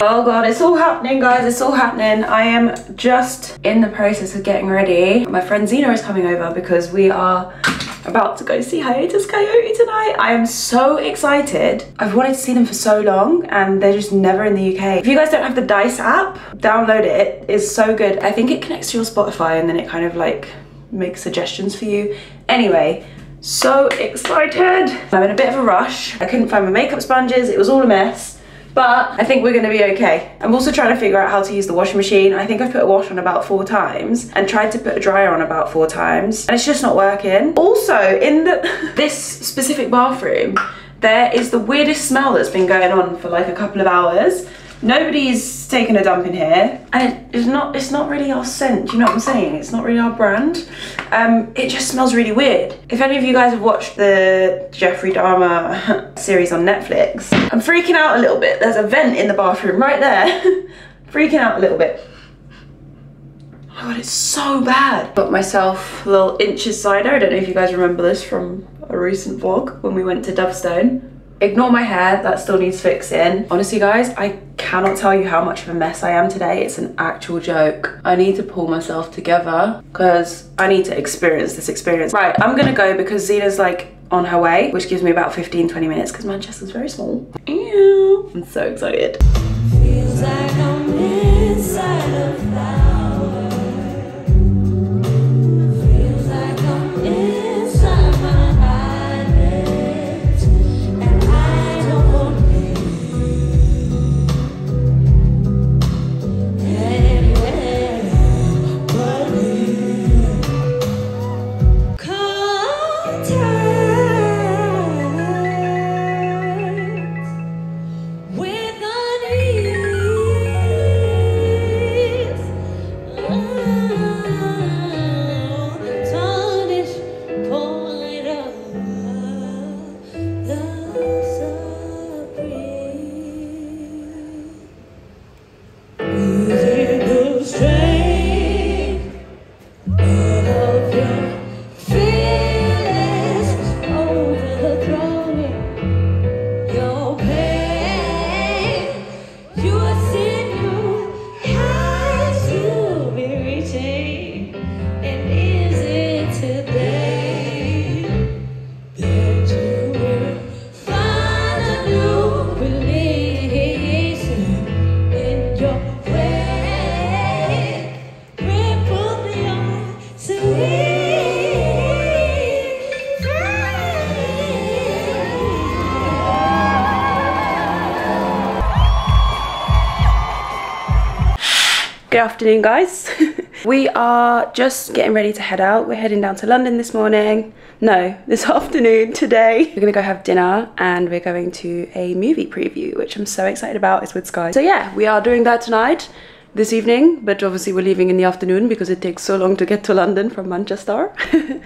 oh god, it's all happening guys, it's all happening. I am just in the process of getting ready. My friend Zena is coming over because we are about to go see Hiatus Kaiyote tonight. I am so excited. I've wanted to see them for so long and they're just never in the UK. If you guys don't have the Dice app, download it. It's so good. I think it connects to your Spotify and then it kind of like makes suggestions for you. Anyway, so excited. I'm in a bit of a rush. I couldn't find my makeup sponges. It was all a mess but I think we're gonna be okay. I'm also trying to figure out how to use the washing machine. I think I've put a wash on about four times and tried to put a dryer on about four times and it's just not working. Also, in the this specific bathroom, there is the weirdest smell that's been going on for like a couple of hours nobody's taken a dump in here. And it's not it's not really our scent you know what i'm saying? It's not really our brand. Um it just smells really weird. If any of you guys have watched the jeffrey dahmer series on netflix i'm freaking out a little bit. There's a vent in the bathroom right there. Freaking out a little bit. Oh my god, it's so bad. Got myself a little Inch's cider. I don't know if you guys remember this from a recent vlog when we went to Dovestone. Ignore my hair, that still needs fixing. Honestly guys, I cannot tell you how much of a mess I am today. It's an actual joke. I need to pull myself together because I need to experience this experience. Right, I'm gonna go because Zena's like on her way, which gives me about 15, 20 minutes because Manchester's very small. Ew. I'm so excited. Good afternoon guys. we are just getting ready to head out. We're heading down to London this morning. No, this afternoon, today. We're gonna go have dinner and we're going to a movie preview, which I'm so excited about. It's with Sky. So yeah, we are doing that tonight this evening, but obviously we're leaving in the afternoon because it takes so long to get to London from Manchester.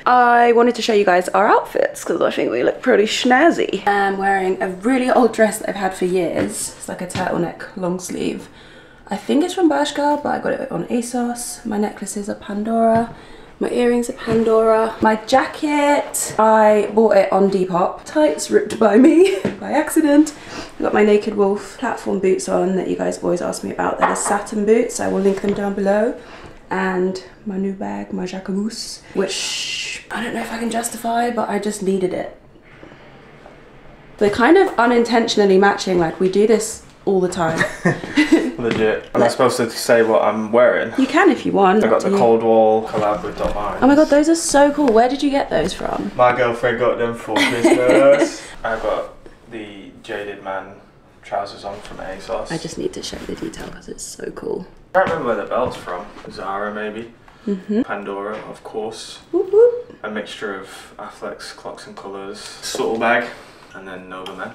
I wanted to show you guys our outfits because I think we look pretty snazzy. I'm wearing a really old dress that I've had for years. It's like a turtleneck long sleeve I think it's from Bershka, but I got it on ASOS. My necklaces are Pandora. My earrings are Pandora. My jacket, I bought it on Depop. Tights ripped by me by accident. I got my Naked Wolfe platform boots on that you guys always ask me about. They're the satin boots. I will link them down below. And my new bag, my Jacquemus, which I don't know if I can justify, but I just needed it. They're kind of unintentionally matching, like we do this all the time. Legit. Am I supposed to say what I'm wearing? You can if you want. I got the Cold Wall collab with Dot Oh my god, those are so cool. Where did you get those from? My girlfriend got them for Christmas. I got the Jaded Man trousers on from ASOS. I just need to show the detail because it's so cool. I can't remember where the belt's from. Zara maybe. Mm -hmm. Pandora, of course. Whoop, whoop. A mixture of Affleck's Clocks and Colours, Subtle Bag, and then Nova Men.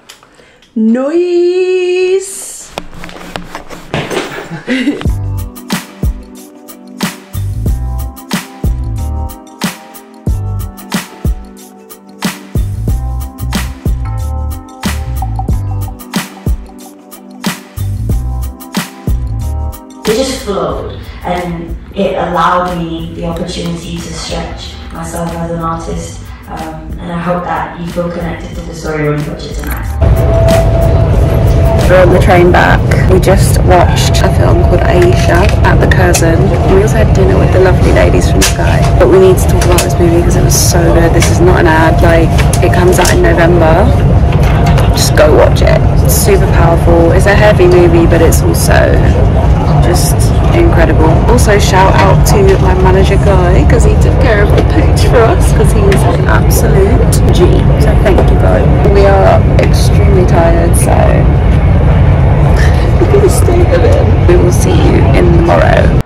Noise! It just flowed and it allowed me the opportunity to stretch myself as an artist um, and I hope that you feel connected to the story when you watch it tonight. We're on the train back. We just watched a film called Aisha at the Curzon. We also had dinner with the lovely ladies from Sky. But we need to talk about this movie because it was so good. This is not an ad. Like, it comes out in November. Just go watch it. It's super powerful. It's a heavy movie, but it's also just incredible. Also, shout out to my manager Guy because he took care of the page for us because he is an absolute G. So thank you, Guy. We are extremely tired, so We will see you in the morrow.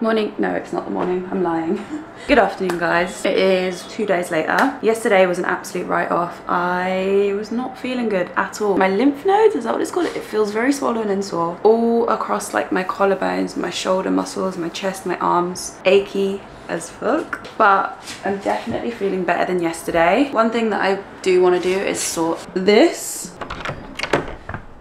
Morning. No, it's not the morning. I'm lying. Good afternoon, guys. It is two days later. Yesterday was an absolute write-off. I was not feeling good at all. My lymph nodes, is that what it's called? It feels very swollen and sore. All across like my collarbones, my shoulder muscles, my chest, my arms. Achy as fuck. But I'm definitely feeling better than yesterday. One thing that I do want to do is sort this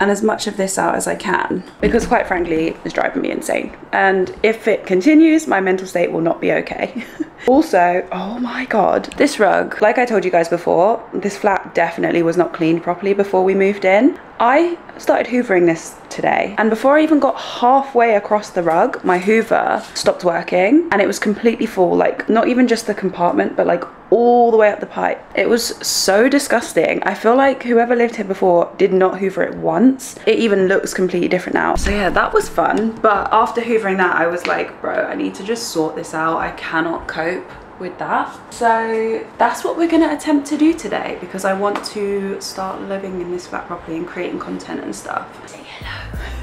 and as much of this out as I can because quite frankly it's driving me insane. And if it continues my mental state will not be okay. Also oh my god this rug like I told you guys before this flat definitely was not cleaned properly before we moved in. I started hoovering this today and before I even got halfway across the rug my hoover stopped working and it was completely full like not even just the compartment but like all the way up the pipe it was so disgusting I feel like whoever lived here before did not hoover it once it even looks completely different now so yeah that was fun but after hoovering that I was like bro I need to just sort this out I cannot cope with that. So that's what we're going to attempt to do today because I want to start living in this flat properly and creating content and stuff. Say hello.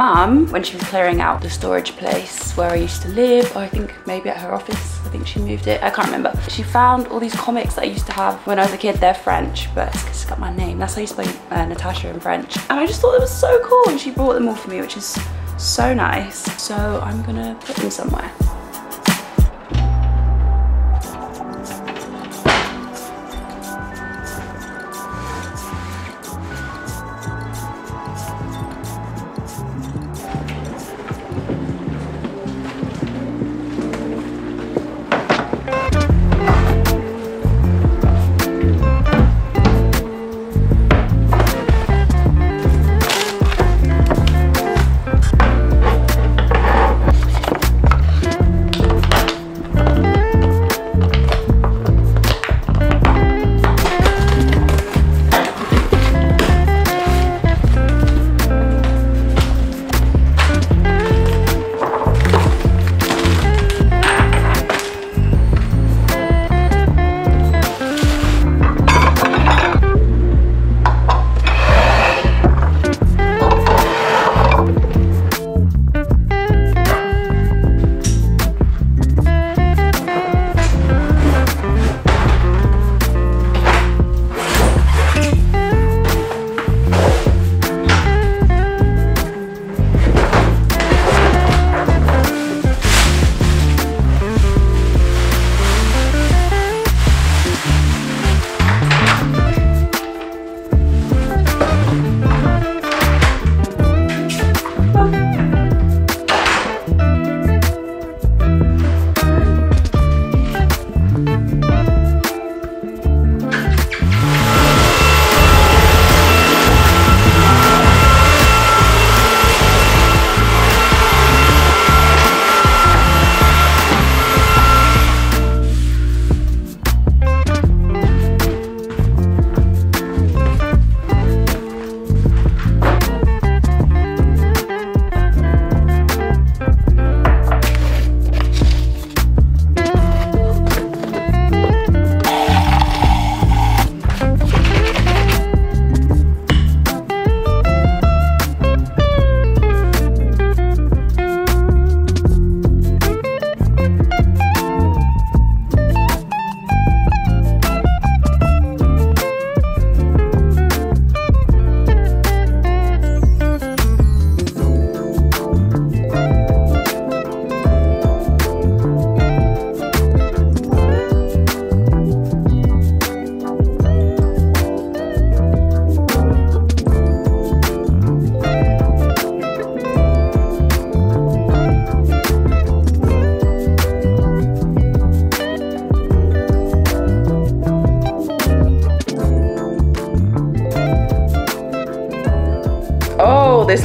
Mum, when she was clearing out the storage place where I used to live, or I think maybe at her office, I think she moved it, I can't remember. She found all these comics that I used to have when I was a kid. They're French, but it's, got my name. That's how you spell uh, Natasha in French. And I just thought it was so cool, and she brought them all for me, which is so nice. So I'm gonna put them somewhere.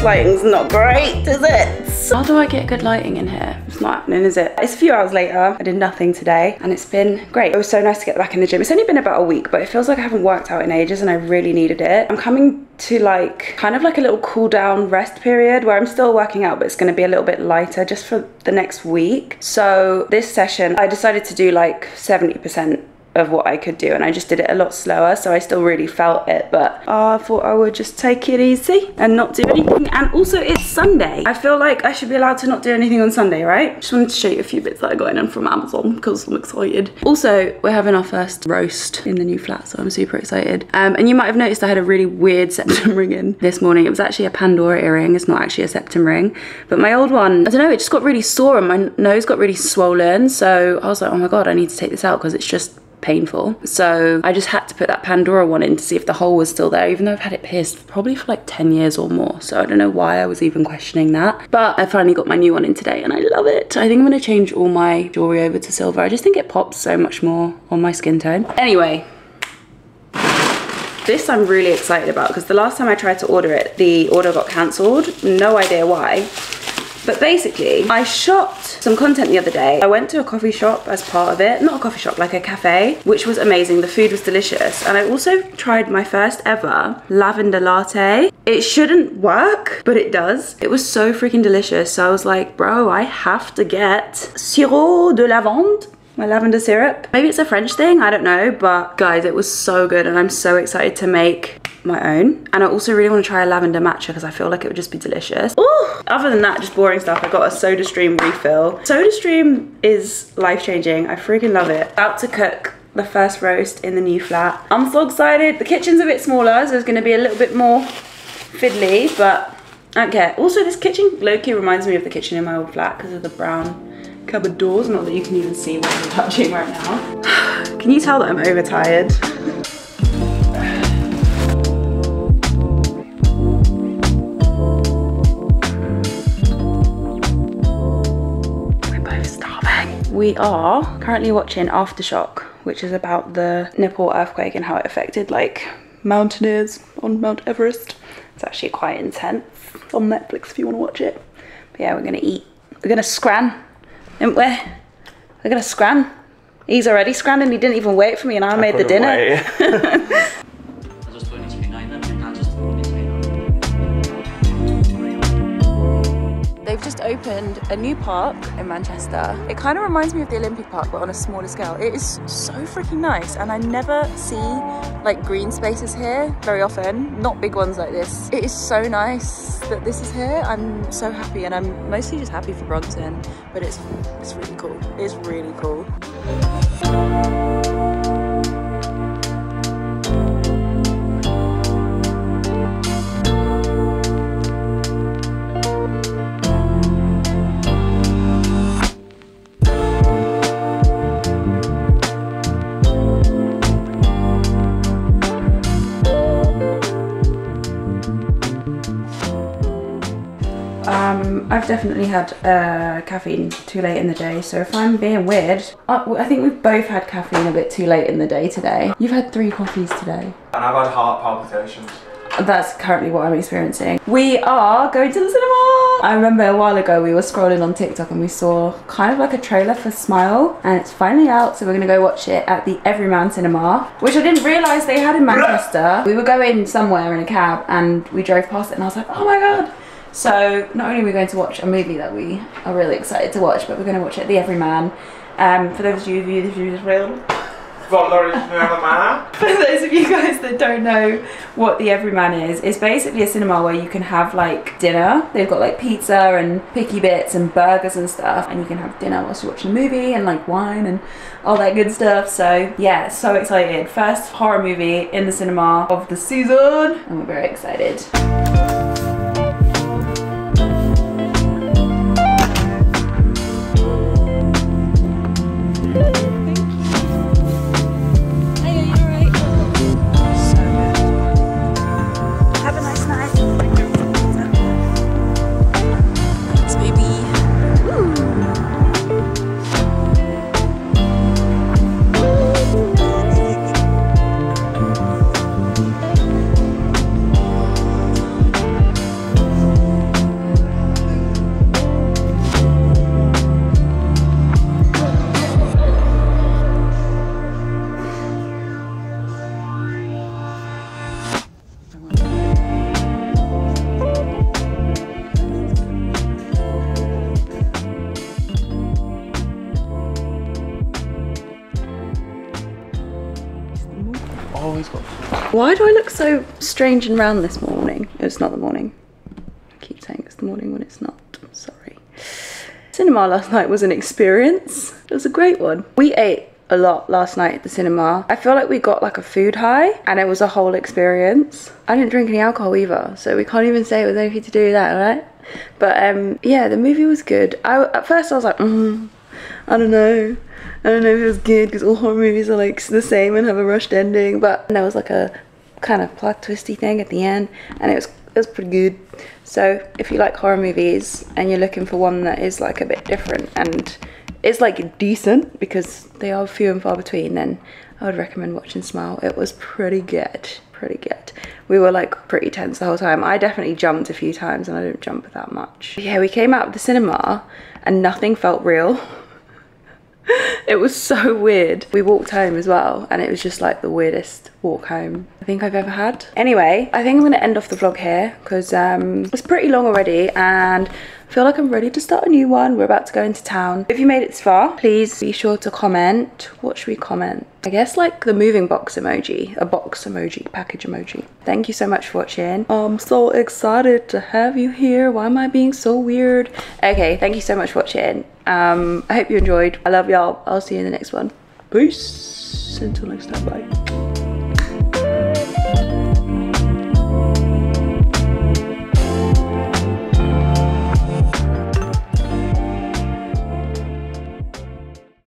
Lighting's not great, is it? How do I get good lighting in here? It's not happening, is it? It's a few hours later. I did nothing today and it's been great. It was so nice to get back in the gym. It's only been about a week, but it feels like I haven't worked out in ages and I really needed it. I'm coming to like kind of like a little cool down rest period where I'm still working out but it's going to be a little bit lighter just for the next week so this session I decided to do like 70% of what I could do and I just did it a lot slower so I still really felt it but oh, I thought I would just take it easy and not do anything and also it's Sunday. I feel like I should be allowed to not do anything on Sunday right? Just wanted to show you a few bits that I got in from Amazon because I'm excited. Also we're having our first roast in the new flat so I'm super excited. Um, and you might have noticed I had a really weird septum ring in this morning. It was actually a Pandora earring it's not actually a septum ring but my old one I don't know it just got really sore and my nose got really swollen so I was like oh my god I need to take this out because it's just painful. So I just had to put that Pandora one in to see if the hole was still there, even though I've had it pierced probably for like 10 years or more. So I don't know why I was even questioning that. But I finally got my new one in today and I love it. I think I'm gonna change all my jewelry over to silver. I just think it pops so much more on my skin tone. Anyway, this I'm really excited about because the last time I tried to order it, the order got cancelled. No idea why. But basically, I shot some content the other day. I went to a coffee shop as part of it. Not a coffee shop, like a cafe, which was amazing. The food was delicious. And I also tried my first ever lavender latte. It shouldn't work, but it does. It was so freaking delicious. So I was like, bro, I have to get sirop de lavande my lavender syrup. Maybe it's a French thing, I don't know, but guys, it was so good and I'm so excited to make my own. And I also really want to try a lavender matcha because I feel like it would just be delicious. Ooh. Other than that, just boring stuff, I got a SodaStream refill. SodaStream is life-changing. I freaking love it. About to cook the first roast in the new flat. I'm so excited. The kitchen's a bit smaller, so it's going to be a little bit more fiddly, but I don't care. Also, this kitchen low-key reminds me of the kitchen in my old flat because of the brown cupboard doors. Not that you can even see what I'm touching right now. can you tell that I'm overtired? We are both starving. We are currently watching Aftershock, which is about the Nepal earthquake and how it affected like mountaineers on Mount Everest. It's actually quite intense. It's on Netflix if you want to watch it. But yeah, we're gonna eat. We're gonna scran, and we? We're gonna scran. He's already scran and he didn't even wait for me and I, I made the dinner. opened a new park in Manchester. It kind of reminds me of the Olympic Park, but on a smaller scale. It is so freaking nice, and I never see like green spaces here very often, not big ones like this. It is so nice that this is here. I'm so happy, and I'm mostly just happy for Bronson, but it's, it's really cool. It's really cool. Definitely had uh, caffeine too late in the day, so if I'm being weird, I, I, think we've both had caffeine a bit too late in the day today. You've had three coffees today. And I've had heart palpitations. That's currently what I'm experiencing. We are going to the cinema! I remember a while ago we were scrolling on TikTok and we saw kind of like a trailer for Smile and it's finally out so we're gonna go watch it at the Everyman Cinema which I didn't realise they had in Manchester. We were going somewhere in a cab and we drove past it and I was like oh my god so not only are we going to watch a movie that we are really excited to watch, but we're going to watch it The Everyman. Um, for those of you who real. For those of you guys that don't know what the Everyman is, it's basically a cinema where you can have like dinner. They've got like pizza and picky bits and burgers and stuff, and you can have dinner whilst you're watching a movie and like wine and all that good stuff. So yeah, so excited. First horror movie in the cinema of the season, and we're very excited. He's got. Why do I look so strange and round this morning? It's not the morning. I keep saying it's the morning when it's not. I'm sorry. Cinema last night was an experience. It was a great one. We ate a lot last night at the cinema. I feel like we got like a food high and it was a whole experience. I didn't drink any alcohol either, so we can't even say it was anything to do with that, right? But um, yeah, the movie was good. I at first I was like, mm, I don't know. I don't know if it was good because all horror movies are like the same and have a rushed ending. But there was like a kind of plot twisty thing at the end, and it was it was pretty good. So if you like horror movies and you're looking for one that is like a bit different and is like decent because they are few and far between, then I would recommend watching Smile. It was pretty good, pretty good. We were like pretty tense the whole time. I definitely jumped a few times and I don't jump that much. Yeah, we came out of the cinema and nothing felt real. it was so weird. We walked home as well and it was just like the weirdest walk home I think I've ever had. Anyway, I think I'm gonna end off the vlog here because um, it's pretty long already and feel like I'm ready to start a new one. We're about to go into town. If you made it this far, please be sure to comment. What should we comment? I guess like the moving box emoji, a box emoji, package emoji. Thank you so much for watching. I'm so excited to have you here. Why am I being so weird? Okay, thank you so much for watching. Um, I hope you enjoyed. I love y'all. I'll see you in the next one. Peace. Until next time, bye.